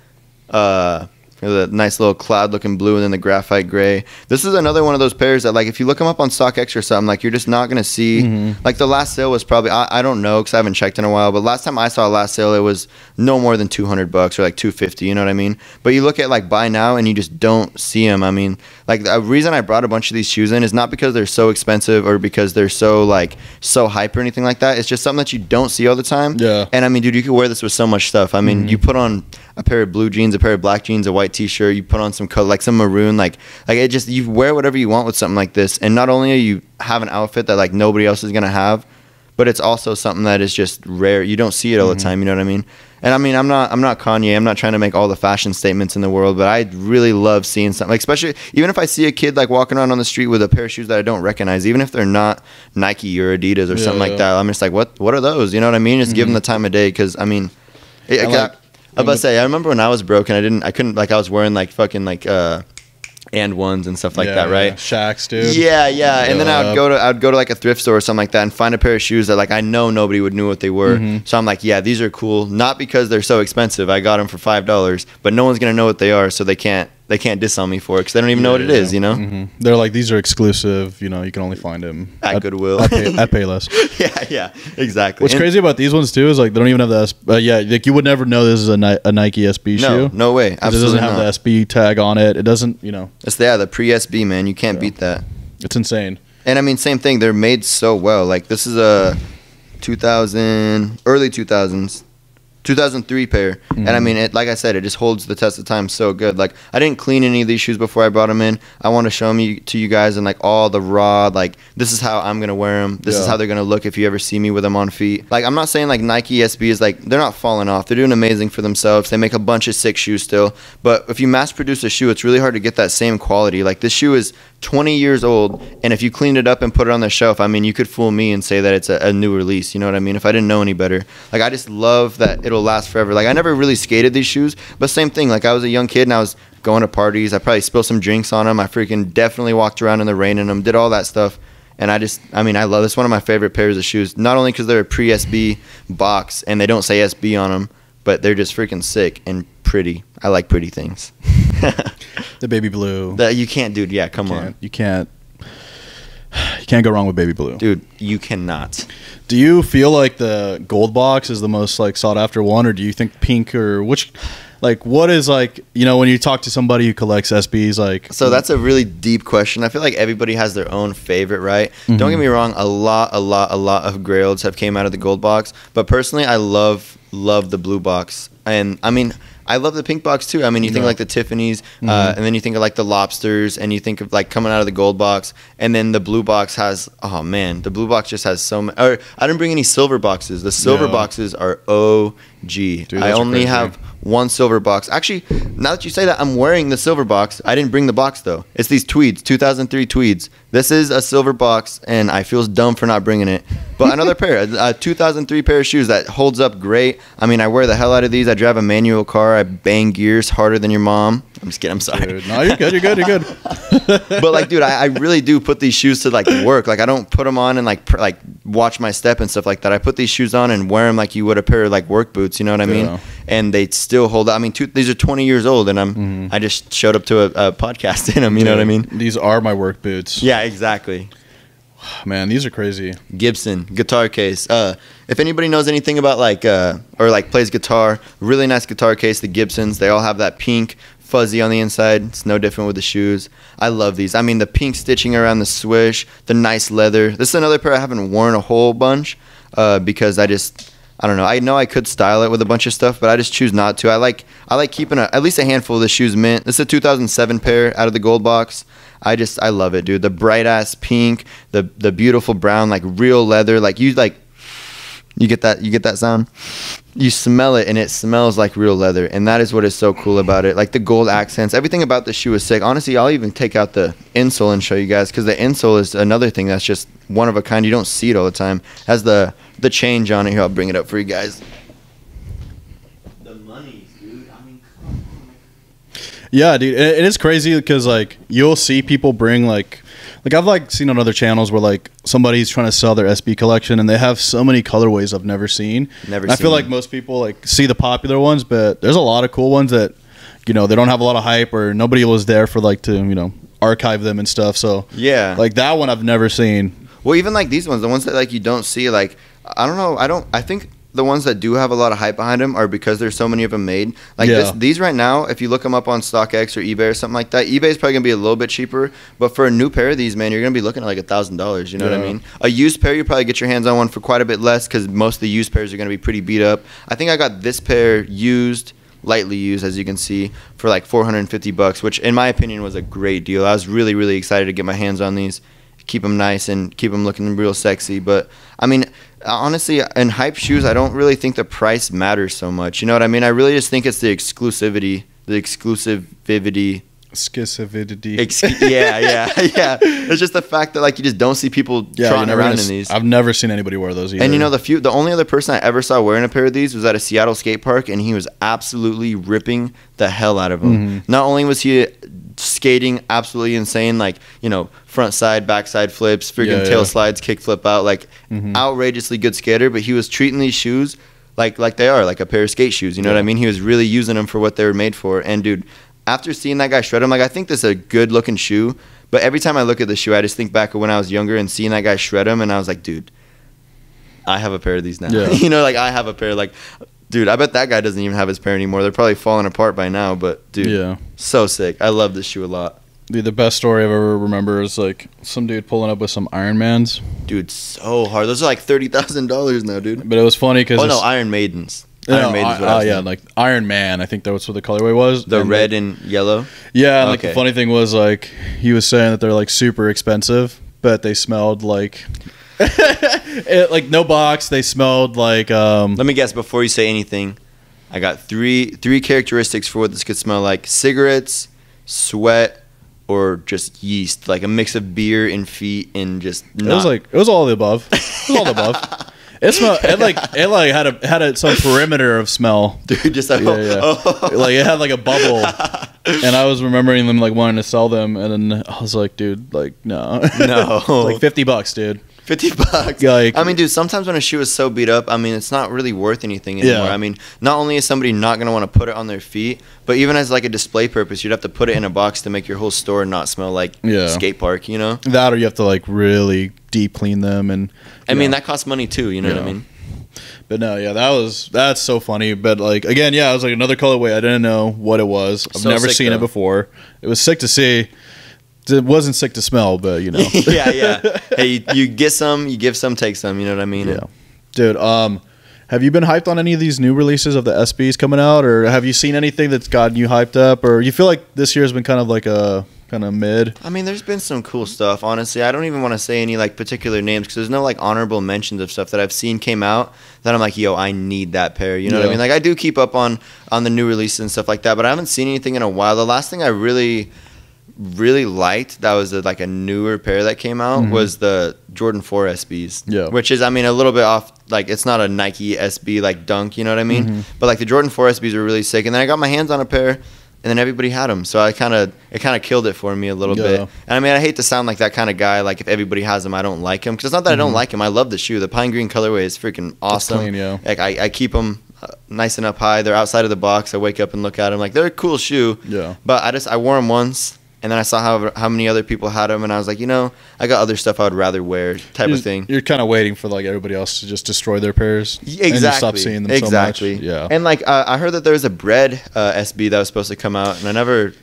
Uh, the nice little cloud looking blue and then the graphite gray. This is another one of those pairs that, like, if you look them up on StockX or something, like, you're just not gonna see. Mm-hmm. Like the last sale was probably I, I don't know because I haven't checked in a while, but last time I saw a last sale, it was no more than 200 bucks or like 250. You know what I mean? But you look at like buy now and you just don't see them. I mean, like the reason I brought a bunch of these shoes in is not because they're so expensive or because they're so like so hype or anything like that. It's just something that you don't see all the time. Yeah. And I mean, dude, you could wear this with so much stuff. I mean, you put on a pair of blue jeans, a pair of black jeans, a white t-shirt. You put on some color, like some maroon, like like it just you wear whatever you want with something like this. And not only are you have an outfit that like nobody else is gonna have, but it's also something that is just rare. You don't see it all the mm-hmm. time. You know what I mean? And I mean, I'm not I'm not Kanye. I'm not trying to make all the fashion statements in the world, but I really love seeing something. Like especially even if I see a kid like walking around on the street with a pair of shoes that I don't recognize, even if they're not Nike or Adidas or Yeah, something like that. I'm just like, what what are those? You know what I mean? Just give mm-hmm. them the time of day because I mean, it, I, like- I was about to say I remember when I was broke and I didn't I couldn't like I was wearing like fucking like uh and ones and stuff like Yeah, that, right? yeah. Shaqs, dude. Yeah, yeah. And then I would go to I'd go to like a thrift store or something like that and find a pair of shoes that like I know nobody would knew what they were. Mm-hmm. So I'm like, yeah, these are cool. Not because they're so expensive. I got them for five dollars, but no one's gonna know what they are, so they can't they can't diss on me for it because they don't even know what it is. You know? hmm They're like these are exclusive. You know, you can only find them At Goodwill. at, pay, at Payless. yeah, yeah, exactly. What's And- crazy about these ones too is like they don't even have the S- uh, yeah like you would never know this is a, Ni- a Nike SB No, shoe. no way. 'Cause it doesn't have not. the SB tag on it. It doesn't. You know, It's yeah, the pre SB man. You can't beat that. it's insane. And I mean, same thing. They're made so well. Like this is a 2000, early 2000s, 2003 pair. And Mm-hmm. I mean, it like I said, it just holds the test of time so good. Like I didn't clean any of these shoes before I brought them in. I want to show them to you guys and like all the raw. Like this is how I'm gonna wear them. This is how they're gonna look if you ever see me with them on feet. Like I'm not saying like Nike SB is like they're not falling off. They're doing amazing for themselves. They make a bunch of sick shoes still. But if you mass produce a shoe, it's really hard to get that same quality. Like this shoe is 20 years old, and if you cleaned it up and put it on the shelf, I mean, you could fool me and say that it's a, a new release. You know what I mean? If I didn't know any better, like I just love that it'll last forever. Like I never really skated these shoes, but same thing. Like I was a young kid and I was going to parties. I probably spilled some drinks on them. I freaking definitely walked around in the rain in them. Did all that stuff. And I just, I mean, I love this. One of my favorite pairs of shoes. Not only because they're a pre SB box and they don't say SB on them, but they're just freaking sick and pretty. I like pretty things. The baby blue. that you can't, dude. Yeah, come can't, on, you can't. You can't go wrong with baby blue. dude. You cannot. Do you feel like the gold box is the most like sought after one, or do you think pink or which? Like, what is like you know when you talk to somebody who collects SBs, like So that's a really deep question. I feel like everybody has their own favorite, right? Don't mm-hmm. get me wrong. A lot, a lot, a lot of Grails have came out of the gold box, but personally, I love love the blue box. And I mean, I love the pink box too. I mean, you think like the Tiffany's, Mm-hmm. uh, and then you think of like the lobsters, and you think of like coming out of the gold box, and then the blue box has. Oh man, the blue box just has so many. Or I didn't bring any silver boxes. The silver Yeah. boxes are OG. Dude, I only have one silver box. Actually, now that you say that, I'm wearing the silver box. I didn't bring the box though. It's these tweeds, 2003 tweeds. This is a silver box, and I feel dumb for not bringing it. But another pair, a, a 2003 pair of shoes that holds up great. I mean, I wear the hell out of these. I drive a manual car. I bang gears harder than your mom. I'm just kidding. I'm sorry Dude, no, you're good. You're good. You're good. but like, dude, I, I really do put these shoes to like work. Like, I don't put them on and like pr- like watch my step and stuff like that. I put these shoes on and wear them like you would a pair of like work boots. You know what I mean? Yeah. And they still hold up. I mean, two, these are 20 years old, and I'm I just showed up to a, a podcast in them. You know what I mean? These are my work boots. Yeah, exactly. Man, these are crazy. Gibson guitar case. Uh, if anybody knows anything about like uh, or like plays guitar, really nice guitar case. The Gibsons, they all have that pink fuzzy on the inside. It's no different with the shoes. I love these. I mean, the pink stitching around the swish, the nice leather. This is another pair I haven't worn a whole bunch uh, because I just. I don't know. I know I could style it with a bunch of stuff, but I just choose not to. I like I like keeping a, at least a handful of the shoes mint. This is a 2007 pair out of the gold box. I just I love it, dude. The bright ass pink, the the beautiful brown, like real leather. Like you like you get that you get that sound. You smell it and it smells like real leather, and that is what is so cool about it. Like the gold accents, everything about the shoe is sick. Honestly, I'll even take out the insole and show you guys because the insole is another thing that's just one of a kind. You don't see it all the time. Has the the change on it here. I'll bring it up for you guys. The money, dude. I mean, Yeah, dude, it, it is crazy because like you'll see people bring like, like I've like seen on other channels where like somebody's trying to sell their SB collection and they have so many colorways I've never seen. Never And I seen feel like most people like see the popular ones, but there's a lot of cool ones that, you know, they don't have a lot of hype or nobody was there for like to you know archive them and stuff. So yeah. like that one I've never seen. Well, even like these ones, the ones that like you don't see, like I don't know, I don't, I think the ones that do have a lot of hype behind them are because there's so many of them made. Like this, these right now, if you look them up on StockX or eBay or something like that, eBay is probably gonna be a little bit cheaper. But for a new pair of these, man, you're gonna be looking at like a thousand dollars. You know what I mean? A used pair, you probably get your hands on one for quite a bit less because most of the used pairs are gonna be pretty beat up. I think I got this pair used. Lightly used, as you can see, for like 450 bucks, which in my opinion was a great deal. I was really, really excited to get my hands on these keep them nice and keep them looking real sexy. But I mean, honestly, in hype shoes, I don't really think the price matters so much. You know what I mean? I really just think it's the exclusivity, the exclusivity. Scissivity. Ex- yeah, yeah, yeah. It's just the fact that like you just don't see people yeah, trotting around gonna in these. I've never seen anybody wear those either. And you know the few, the only other person I ever saw wearing a pair of these was at a Seattle skate park, and he was absolutely ripping the hell out of them. Mm-hmm. Not only was he skating absolutely insane, like you know front side, back side flips, freaking Yeah, tail yeah. slides, kick flip out, like Mhm. outrageously good skater. But he was treating these shoes like like they are, like a pair of skate shoes. You know what I mean? He was really using them for what they were made for. And dude, after seeing that guy shred them, like I think this is a good looking shoe. But every time I look at the shoe, I just think back of when I was younger and seeing that guy shred them, and I was like, dude, I have a pair of these now. Yeah. you know, like I have a pair. Like, dude, I bet that guy doesn't even have his pair anymore. They're probably falling apart by now. But dude, yeah. so sick. I love this shoe a lot. Dude, the best story I've ever remember is like some dude pulling up with some Ironmans. Dude, so hard. Those are like thirty thousand dollars now, dude. But it was funny because Oh no, Iron Maidens. Iron Maidens. I oh was yeah, like Iron Man. I think that was what the colorway was. the And, red like- and yellow. yeah, and like the funny thing was like he was saying that they're like super expensive, but they smelled like it, like no box. They smelled like um Let me guess before you say anything. I got three three characteristics for what this could smell like: cigarettes, sweat, or just yeast. Like a mix of beer and feet and just. it was like it was all the above. It was all the above. It smelled. It like it like had a had a, some perimeter of smell. dude, just like Yeah, yeah. like it had like a bubble, and I was remembering them like wanting to sell them, and then I was like, dude, like no, No. like fifty bucks, dude. 50 bucks. Like- I mean, dude, sometimes when a shoe is so beat up, I mean, it's not really worth anything anymore. Yeah. I mean, not only is somebody not going to want to put it on their feet, but even as like a display purpose, you'd have to put it in a box to make your whole store not smell like Yeah. skate park, you know? That or you have to like really deep clean them, and I mean, that costs money too, you know what I mean? But no, yeah, that was that's so funny. But like again, yeah, it was like another colorway. I didn't know what it was. I've So never sick, seen though. it before. It was sick to see. It wasn't sick to smell, but you know. yeah, yeah. Hey, you, you get some, you give some, take some, you know what I mean? Yeah, dude. Um, Have you been hyped on any of these new releases of the SBs coming out, or have you seen anything that's gotten you hyped up, or you feel like this year has been kind of like a kind of mid? I mean, there's been some cool stuff. Honestly, I don't even want to say any like particular names because there's no like honorable mentions of stuff that I've seen came out that I'm like, yo, I need that pair. You know what I mean? Like I do keep up on on the new releases and stuff like that, but I haven't seen anything in a while. The last thing I really really liked that was a, like a newer pair that came out was the Jordan 4 SBs. Mm-hmm. Yeah. Which is I mean a little bit off like it's not a Nike SB like dunk, you know what I mean? Mm-hmm. But like the Jordan 4 SBs are really sick and then I got my hands on a pair and then everybody had them. So I kind of it kind of killed it for me a little Yeah. bit. And I mean I hate to sound like that kind of guy like if everybody has them I don't like them cuz it's not that I don't like them. I love the shoe. The pine green colorway is freaking awesome. Mm-hmm. clean, yeah. Like I, I keep them uh, nice and up high. They're outside of the box. I wake up and look at them like they're a cool shoe. Yeah. But I just I wore them once, and then I saw how how many other people had them, and I was like, you know, I got other stuff I would rather wear, type You're, of thing. You're kind of waiting for like everybody else to just destroy their pairs. Y- And you Exactly. stop seeing them exactly. so much. Yeah. And like uh, I heard that there was a bread uh, SB that was supposed to come out, and I never.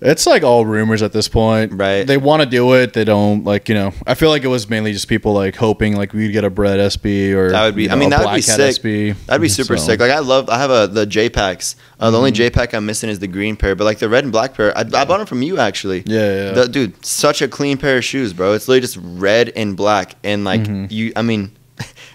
It's like all rumors at this point. Right. They want to do it. They don't like you know. I feel like it was mainly just people like hoping like we'd get a bread SB or That would be. you I mean, that would be sick. SB. That'd be super So- sick. Like I love. I have a the J packs. Uh, the only J pack I'm missing is the green pair, but like the red and black pair, I, I bought them from you actually. Yeah, yeah. The- dude, such a clean pair of shoes, bro. It's literally just red and black, and like Mm-hmm. you. I mean,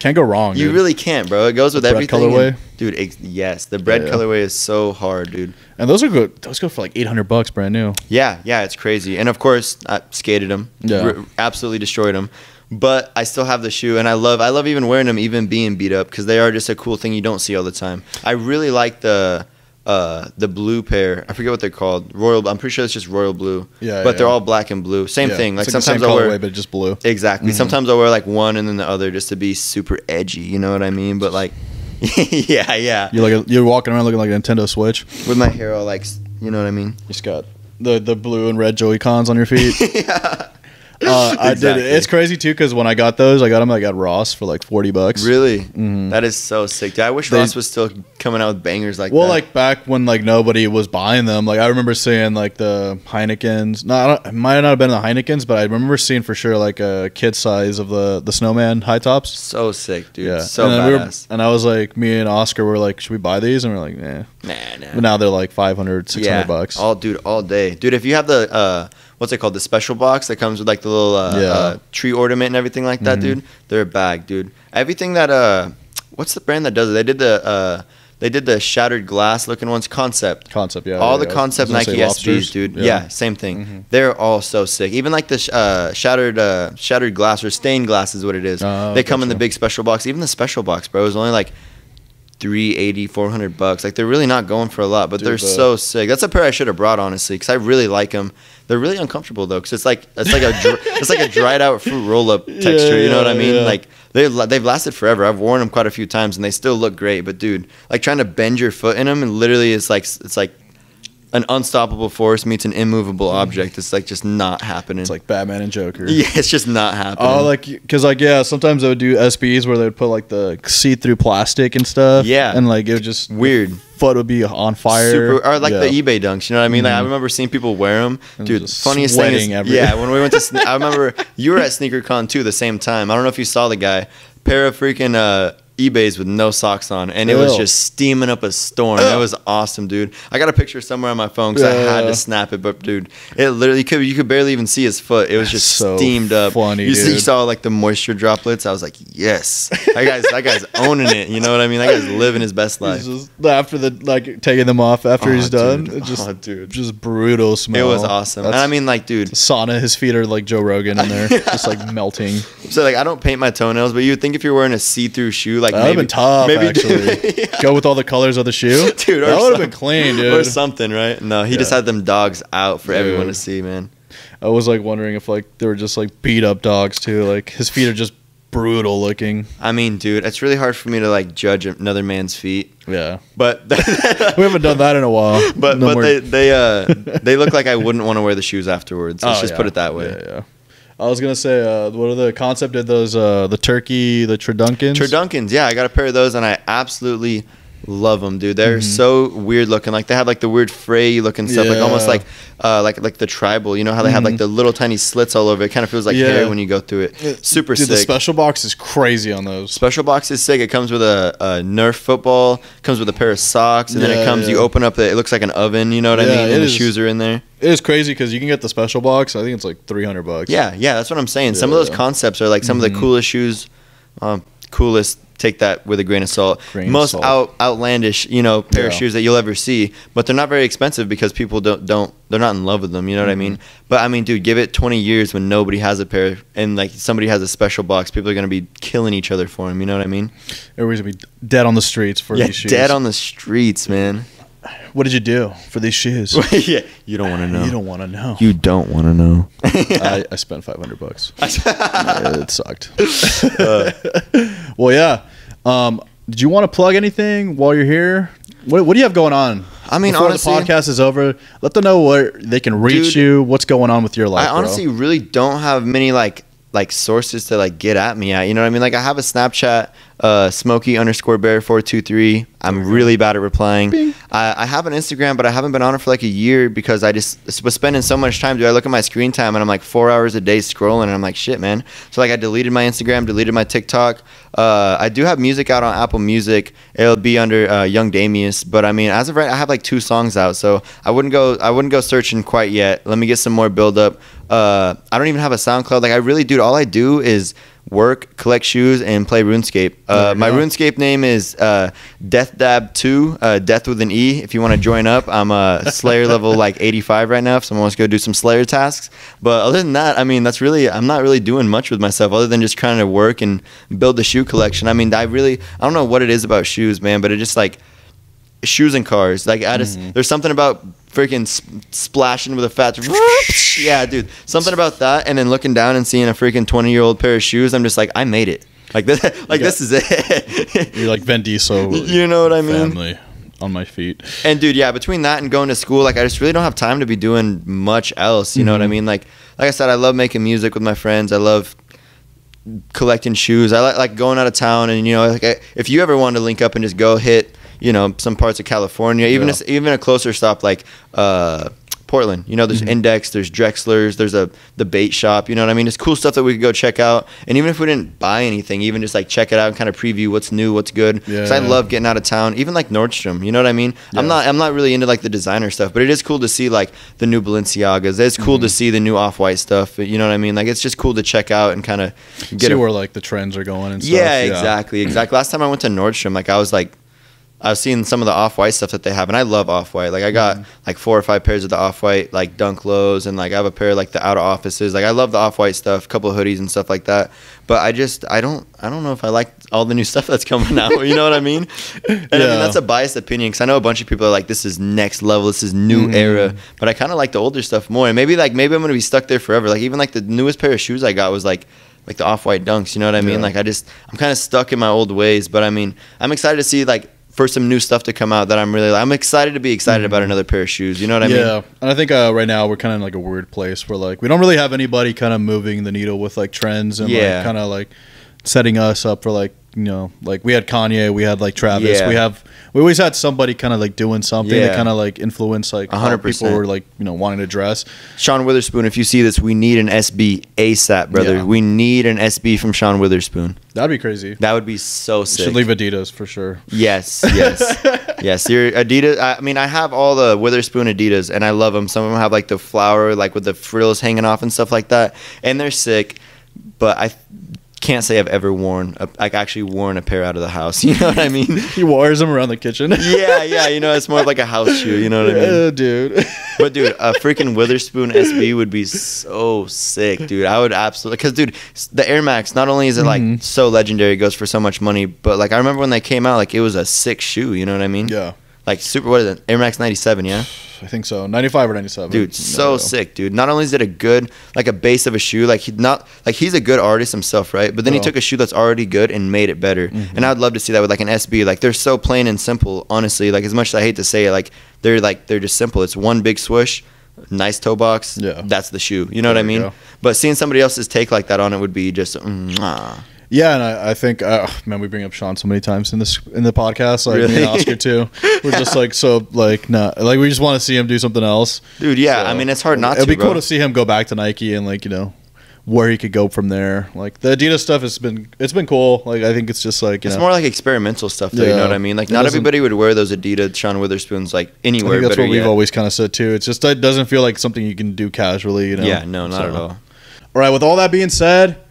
Can't go wrong. you dude. really can't, bro. It goes with bread everything. colorway? and- dude. Ex- yes, the bread Yeah. colorway is so hard, dude. and those are good. Those go for like eight hundred bucks, brand new. Yeah, yeah, it's crazy. And of course, I skated them. Yeah. absolutely destroyed them. But I still have the shoe, and I love I love even wearing them, even being beat up, because they are just a cool thing you don't see all the time. I really like the uh, the blue pair. I forget what they're called. Royal. I'm pretty sure it's just royal blue. Yeah, But yeah. they're all black and blue. Same Yeah. thing. Like It's the sometimes I'll wear colorway, but just blue. exactly. Mm-hmm. Sometimes I'll wear like one and then the other just to be super edgy. You know what I mean? But like, yeah, yeah. You're like a, you're walking around looking like a Nintendo Switch. With my hair all like, you know what I mean? You just got the the blue and red Joy-Cons on your feet. yeah. Uh, I Exactly. did. It's crazy too because when I got those, I got them like at Ross for like forty bucks. Really? That is so sick. Dude, I wish Mm-hmm. They- Ross was still coming out with bangers like Well, that. like back when like nobody was buying them, like I remember seeing like the Heinekens. No, I might not have been the Heinekens, but I remember seeing for sure like a kid size of the the snowman high tops. so sick, dude. Yeah, So and then we were- badass. and I was like, me and Oscar were like, should we buy these? And we're like, nah. nah, nah. But now they're like 500, 600 bucks. All dude, all day. Dude, if you have the uh what's it called? The special box that comes with like the little uh, Yeah. Mm-hmm. uh tree ornament and everything like that, dude. They're a bag, dude. Everything that uh what's the brand that does it? They did the uh they did the shattered glass looking ones concept. Concept, yeah. all yeah, the yeah. Concept Nike. SBs, dude. Yeah, same thing. Mm-hmm. They're all so sick. Even like the sh- uh, shattered uh, shattered glass or stained glass is what it is. Oh, they come in the big special box. Even the special box, bro, is only like 380 400 bucks. Like they're really not going for a lot but Dude, they're the- so sick. That's a pair i should have brought honestly because i really like them they're really uncomfortable though because it's like it's like a it's like a dried out fruit roll up texture you know what i mean? yeah. like they, they've lasted forever. I've worn them quite a few times and they still look great but dude like trying to bend your foot in them and literally it's like it's like an unstoppable force meets an immovable object it's like just not happening It's like Batman and Joker. yeah it's just not happening Oh, like because like yeah, sometimes they would do SBs where they'd put like the see-through plastic and stuff. Yeah. and like it would just weird foot would be on fire. Super, or like Yeah. the eBay dunks. You know what I mean? Like I remember seeing people wear them. And Dude, funniest thing is, everywhere. yeah. When we went to, I remember you were at SneakerCon too the same time. I don't know if you saw the guy, pair of freaking uh, eBay's with no socks on, and it was just steaming up a storm. It was awesome, dude. I got a picture somewhere on my phone because I had to snap it, but dude, it literally could you could barely even see his foot. It was That's just so steamed up. funny, you, see, you saw like the moisture droplets. I was like, yes, that guy's that guy's owning it. You know what I mean? That guy's living his best life. Just after the like taking them off after Oh, he's done. dude. It just Oh, dude. just brutal It was awesome. And I mean, like, dude, sauna. His feet are like Joe Rogan in there, just like melting. So like I don't paint my toenails, but you would think if you're wearing a see-through shoe, like That maybe been tough, maybe actually. Go with all the colors of the shoe, dude, or That would have been clean, dude. or dude. something, right? No, he just had them dogs out for everyone to see, man. I was like wondering if like they were just like beat up dogs too. Like his feet are just brutal looking. I mean, dude, it's really hard for me to like judge another man's feet, Yeah, but we haven't done that in a while. but No but more- they they uh they look like I wouldn't want to wear the shoes afterwards. Let's Oh, just yeah. put it that way. Yeah, yeah. I was gonna say, uh, what are the concept of those? Uh, the turkey, the Turdunkens. Turdunkens, yeah, I got a pair of those, and I absolutely Love them, dude. They're so weird looking. Like they have like the weird fray looking stuff, like almost like uh, like like the tribal. You know how they have like the little tiny slits all over. It kind of feels like Yeah. hair when you go through it. Super Dude, sick. the special box is crazy on those. Special box is sick. It comes with a, a Nerf football, comes with a pair of socks, and then it Yeah, comes. You open up, the, it looks like an oven. You know what I mean? it And the shoes are in there. It is crazy because you can get the special box. I think it's like three hundred bucks. Yeah, yeah, that's what I'm saying. Some of those concepts are like some of the coolest shoes. Um, coolest. Take that with a grain of salt. Grain of Most salt. out outlandish, you know, pair of shoes that you'll ever see, but they're not very expensive because people don't don't they're not in love with them. You know what I mean? Mm-hmm. But I mean, dude, give it 20 years when nobody has a pair and like somebody has a special box, people are gonna be killing each other for them. You know what I mean? everybody's gonna be dead on the streets for yeah, these shoes. dead on the streets, man. What did you do for these shoes? yeah, you don't want to know. You don't want to know. You don't want to know. I, I spent five hundred bucks. Yeah, it sucked. well, yeah. Um, did you want to plug anything while you're here? What, what do you have going on? I mean, Before honestly- the podcast is over, let them know where they can reach Dude, you. What's going on with your life? I bro. honestly really don't have many like like sources to like get at me at. You know what I mean? Like I have a Snapchat, uh, Smokey underscore Bear four two three. I'm really bad at replying. I, I have an Instagram, but I haven't been on it for like a year because I just was spending so much time. Dude, I look at my screen time and I'm like four hours a day scrolling, and I'm like shit, man. So like I deleted my Instagram, deleted my TikTok. Uh, I do have music out on Apple Music. It'll be under uh, Young Damius, but I mean, as of right, I have like two songs out, so I wouldn't go. I wouldn't go searching quite yet. Let me get some more build up. Uh, I don't even have a SoundCloud. Like I really, dude. All I do is work, collect shoes, and play RuneScape. Uh, my. RuneScape name is uh, Death Dab Two, uh, Death with an E. If you want to join up, I'm a Slayer level like 85 right now. If someone wants to go do some Slayer tasks, but other than that, I mean, that's really I'm not really doing much with myself other than just trying to work and build the shoe collection. I mean, I really I don't know what it is about shoes, man, but it just like shoes and cars. Like I just mm-hmm. there's something about freaking splashing with a fat. yeah, dude, something about that, and then looking down and seeing a freaking 20 year old pair of shoes. I'm just like, I made it. Like this, like Yeah. this is it. You're like Vin Diesel. You know what I mean? Family on my feet. And dude, yeah, between that and going to school, like I just really don't have time to be doing much else. You know what I mm-hmm. mean? Like, like I said, I love making music with my friends. I love collecting shoes. I like like going out of town, and you know, like I- if you ever wanted to link up and just go hit, you know, some parts of California, even Yeah. a, even a closer stop like uh, Portland. You know, there's Index, there's Drexler's, there's a the bait shop. You know what I mean? It's cool stuff that we could go check out. And even if we didn't buy anything, even just like check it out and kind of preview what's new, what's good. Because I love getting out of town. Even like Nordstrom. You know what I mean? I'm not I'm not really into like the designer stuff, but it is cool to see like the new Balenciagas. It's cool Mm-hmm. to see the new off white stuff. You know what I mean? Like it's just cool to check out and kind of get See a where like the trends are going and stuff. yeah, exactly, exactly. Last time I went to Nordstrom, like I was like, I was seeing some of the off white stuff that they have, and I love off white. Like I got Mm-hmm. like four or five pairs of the off white, like dunk lows, and like I have a pair of like the out of offices. Like I love the off white stuff, couple of hoodies and stuff like that. But I just I don't I don't know if I like all the new stuff that's coming out. You know what I mean? And I mean that's a biased opinion because I know a bunch of people are like, this is next level, this is new Mm-hmm. era. But I kind of like the older stuff more, and maybe like maybe I'm gonna be stuck there forever. Like even like the newest pair of shoes I got was like like the off white dunks. You know what I mean? Yeah. Like I just I'm kind of stuck in my old ways. But I mean I'm excited to see like for some new stuff to come out that I'm really I'm excited to be excited about another pair of shoes. You know what I Mm-hmm. yeah, mean? and I think uh, right now we're kind of in like a weird place where like we don't really have anybody kind of moving the needle with like trends and Yeah. like kind of like setting us up for like you know like we had Kanye, we had like Travis, Yeah. we have we always had somebody kind of like doing something Yeah. to kind of like influence like A how hundred people percent. were like you know wanting to dress. Sean Wotherspoon, if you see this, we need an SB ASAP, brother. Yeah. We need an SB from Sean Wotherspoon. That'd be crazy. That would be so sick. Should leave Adidas for sure. Yes, yes, yes. Your Adidas. I mean, I have all the Wotherspoon Adidas, and I love them. Some of them have like the flower, like with the frills hanging off and stuff like that, and they're sick. But I can't say I've ever worn, a, like actually worn a pair out of the house. You know what I mean? He wears them around the kitchen. yeah, yeah. You know, it's more like a house shoe. You know what I mean? Dude. But dude, a freaking Wotherspoon SB would be so sick, dude. I would absolutely because dude, the Air Max. Not only is it like Mm-hmm. so legendary, it goes for so much money, but like I remember when they came out, like it was a sick shoe. You know what I mean? yeah, Like super. What is it? Air Max ninety seven. Yeah, I think so. Ninety five or ninety seven. dude, so sick, dude. Not only is it a good like a base of a shoe, like he not like he's a good artist himself, right? But then he took a shoe that's already good and made it better. Mm-hmm. And I'd love to see that with like an SB. Like they're so plain and simple, honestly. Like as much as I hate to say it, like they're like they're just simple. It's one big swoosh, nice toe box. Yeah. that's the shoe. You know what I mean? go. But seeing somebody else's take like that on it would be just. Mwah. Yeah, and I, I think, uh, man, we bring up Sean so many times in this in the podcast, like me and Oscar too. We're just like so, like, nah, like we just want to see him do something else. Dude, yeah. So, I mean, it's hard not to. It'd to. be cool to see him go back to Nike and like you know where he could go from there. Like the Adidas stuff has been, it's been cool. Like I think it's just like you It's know, more like experimental stuff, though. You know what I mean? Like, It not everybody would wear those Adidas Sean Wotherspoons like I anywhere. think that's what we've always kind of said too. It's just it doesn't feel like something you can do casually. You know? Yeah, no, not So- at all. All right. With all that being said,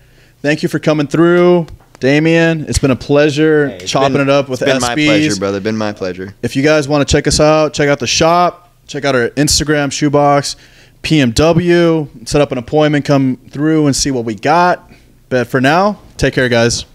thank you for coming through, Damien. It's been a pleasure Hey, chopping been- it up with it's been my pleasure, brother. Been my pleasure. If you guys want to check us out, check out the shop, check out our Instagram shoebox, PNW, set up an appointment, come through and see what we got. But for now, take care, guys.